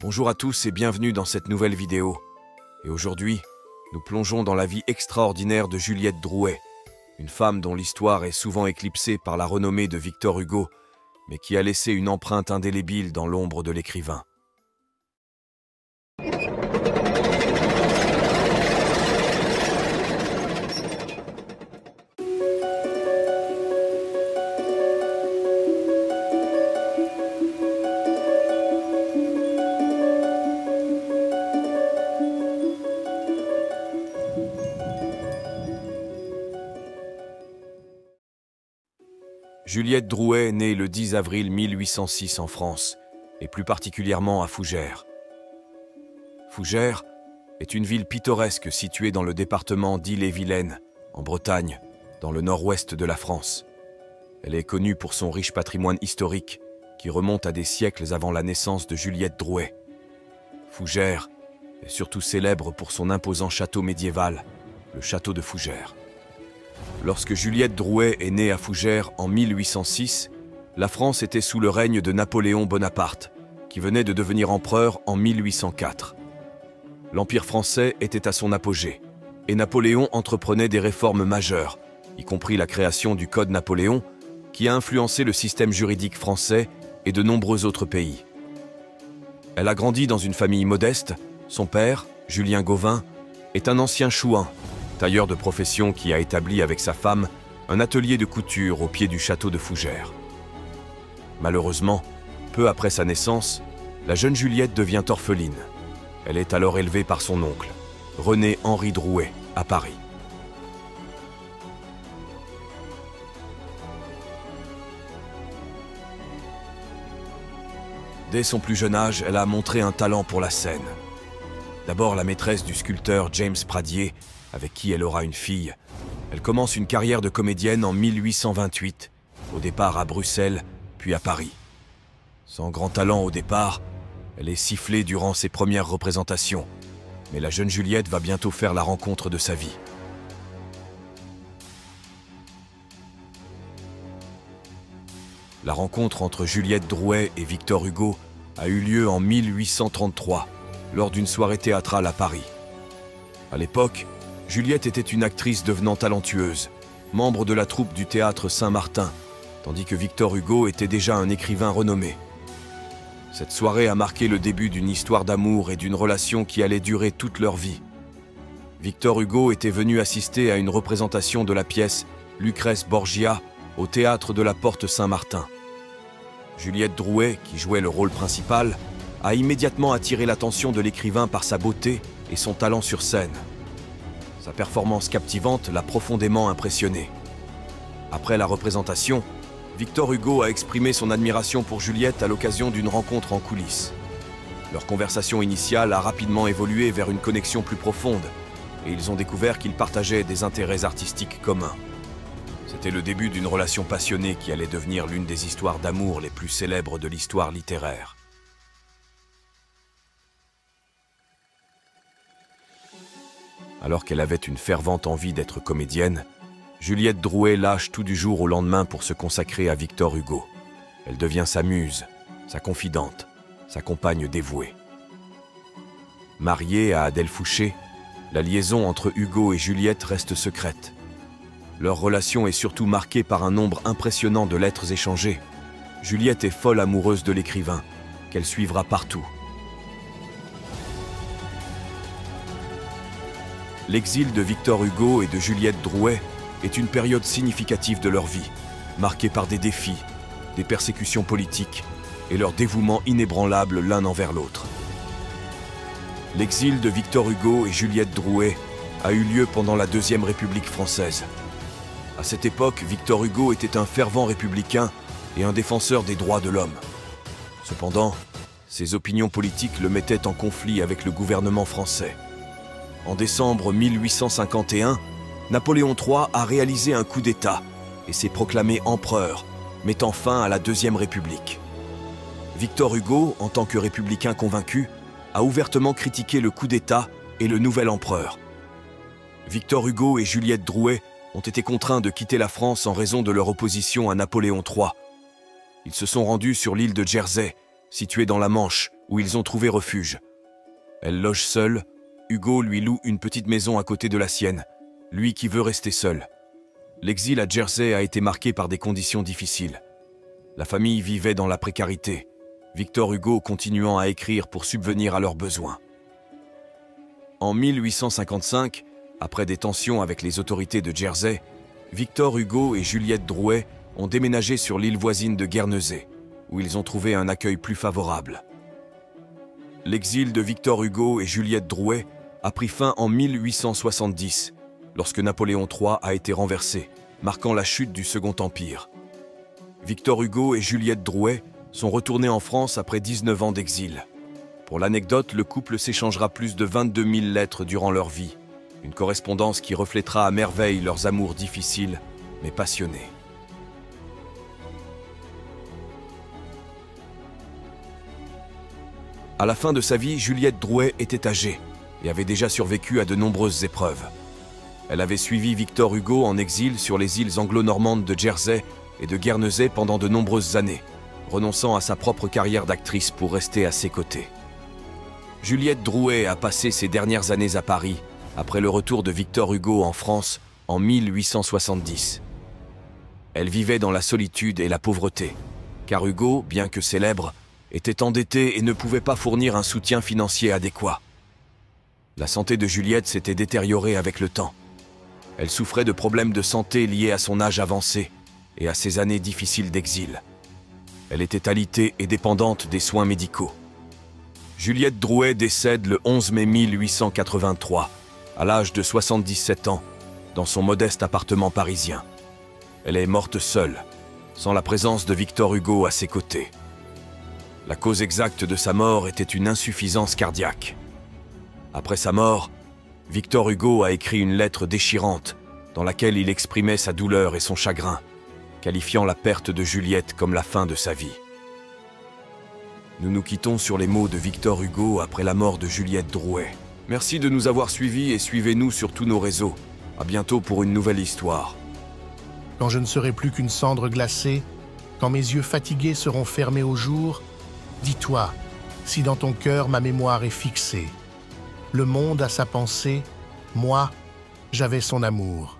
Bonjour à tous et bienvenue dans cette nouvelle vidéo. Et aujourd'hui, nous plongeons dans la vie extraordinaire de Juliette Drouet, une femme dont l'histoire est souvent éclipsée par la renommée de Victor Hugo, mais qui a laissé une empreinte indélébile dans l'ombre de l'écrivain. Juliette Drouet naît le 10 avril 1806 en France, et plus particulièrement à Fougères. Fougères est une ville pittoresque située dans le département d'Ille-et-Vilaine, en Bretagne, dans le nord-ouest de la France. Elle est connue pour son riche patrimoine historique, qui remonte à des siècles avant la naissance de Juliette Drouet. Fougères est surtout célèbre pour son imposant château médiéval, le château de Fougères. Lorsque Juliette Drouet est née à Fougères en 1806, la France était sous le règne de Napoléon Bonaparte, qui venait de devenir empereur en 1804. L'Empire français était à son apogée, et Napoléon entreprenait des réformes majeures, y compris la création du Code Napoléon, qui a influencé le système juridique français et de nombreux autres pays. Elle a grandi dans une famille modeste. Son père, Julien Gauvin, est un ancien chouin tailleur de profession qui a établi avec sa femme un atelier de couture au pied du château de Fougères. Malheureusement, peu après sa naissance, la jeune Juliette devient orpheline. Elle est alors élevée par son oncle, René Henri Drouet, à Paris. Dès son plus jeune âge, elle a montré un talent pour la scène. D'abord la maîtresse du sculpteur James Pradier avec qui elle aura une fille. Elle commence une carrière de comédienne en 1828, au départ à Bruxelles, puis à Paris. Sans grand talent au départ, elle est sifflée durant ses premières représentations, mais la jeune Juliette va bientôt faire la rencontre de sa vie. La rencontre entre Juliette Drouet et Victor Hugo a eu lieu en 1833, lors d'une soirée théâtrale à Paris. À l'époque, Juliette était une actrice devenant talentueuse, membre de la troupe du théâtre Saint-Martin, tandis que Victor Hugo était déjà un écrivain renommé. Cette soirée a marqué le début d'une histoire d'amour et d'une relation qui allait durer toute leur vie. Victor Hugo était venu assister à une représentation de la pièce Lucrèce Borgia au théâtre de la Porte Saint-Martin. Juliette Drouet, qui jouait le rôle principal, a immédiatement attiré l'attention de l'écrivain par sa beauté et son talent sur scène. Sa performance captivante l'a profondément impressionné. Après la représentation, Victor Hugo a exprimé son admiration pour Juliette à l'occasion d'une rencontre en coulisses. Leur conversation initiale a rapidement évolué vers une connexion plus profonde, et ils ont découvert qu'ils partageaient des intérêts artistiques communs. C'était le début d'une relation passionnée qui allait devenir l'une des histoires d'amour les plus célèbres de l'histoire littéraire. Alors qu'elle avait une fervente envie d'être comédienne, Juliette Drouet lâche tout du jour au lendemain pour se consacrer à Victor Hugo. Elle devient sa muse, sa confidente, sa compagne dévouée. Mariée à Adèle Fouché, la liaison entre Hugo et Juliette reste secrète. Leur relation est surtout marquée par un nombre impressionnant de lettres échangées. Juliette est folle amoureuse de l'écrivain, qu'elle suivra partout. L'exil de Victor Hugo et de Juliette Drouet est une période significative de leur vie, marquée par des défis, des persécutions politiques et leur dévouement inébranlable l'un envers l'autre. L'exil de Victor Hugo et Juliette Drouet a eu lieu pendant la Deuxième République française. À cette époque, Victor Hugo était un fervent républicain et un défenseur des droits de l'homme. Cependant, ses opinions politiques le mettaient en conflit avec le gouvernement français. En décembre 1851, Napoléon III a réalisé un coup d'État et s'est proclamé empereur, mettant fin à la Deuxième République. Victor Hugo, en tant que républicain convaincu, a ouvertement critiqué le coup d'État et le nouvel empereur. Victor Hugo et Juliette Drouet ont été contraints de quitter la France en raison de leur opposition à Napoléon III. Ils se sont rendus sur l'île de Jersey, située dans la Manche, où ils ont trouvé refuge. Elle loge seule, Hugo lui loue une petite maison à côté de la sienne, lui qui veut rester seul. L'exil à Jersey a été marqué par des conditions difficiles. La famille vivait dans la précarité, Victor Hugo continuant à écrire pour subvenir à leurs besoins. En 1855, après des tensions avec les autorités de Jersey, Victor Hugo et Juliette Drouet ont déménagé sur l'île voisine de Guernesey, où ils ont trouvé un accueil plus favorable. L'exil de Victor Hugo et Juliette Drouet a pris fin en 1870, lorsque Napoléon III a été renversé, marquant la chute du Second Empire. Victor Hugo et Juliette Drouet sont retournés en France après 19 ans d'exil. Pour l'anecdote, le couple s'échangera plus de 22 000 lettres durant leur vie, une correspondance qui reflètera à merveille leurs amours difficiles mais passionnés. À la fin de sa vie, Juliette Drouet était âgée et avait déjà survécu à de nombreuses épreuves. Elle avait suivi Victor Hugo en exil sur les îles anglo-normandes de Jersey et de Guernesey pendant de nombreuses années, renonçant à sa propre carrière d'actrice pour rester à ses côtés. Juliette Drouet a passé ses dernières années à Paris après le retour de Victor Hugo en France en 1870. Elle vivait dans la solitude et la pauvreté, car Hugo, bien que célèbre, était endetté et ne pouvait pas fournir un soutien financier adéquat. La santé de Juliette s'était détériorée avec le temps. Elle souffrait de problèmes de santé liés à son âge avancé et à ses années difficiles d'exil. Elle était alitée et dépendante des soins médicaux. Juliette Drouet décède le 11 mai 1883, à l'âge de 77 ans, dans son modeste appartement parisien. Elle est morte seule, sans la présence de Victor Hugo à ses côtés. La cause exacte de sa mort était une insuffisance cardiaque. Après sa mort, Victor Hugo a écrit une lettre déchirante dans laquelle il exprimait sa douleur et son chagrin, qualifiant la perte de Juliette comme la fin de sa vie. Nous nous quittons sur les mots de Victor Hugo après la mort de Juliette Drouet. Merci de nous avoir suivis et suivez-nous sur tous nos réseaux. À bientôt pour une nouvelle histoire. Quand je ne serai plus qu'une cendre glacée, quand mes yeux fatigués seront fermés au jour, dis-toi, si dans ton cœur ma mémoire est fixée, le monde a sa pensée, moi, j'avais son amour.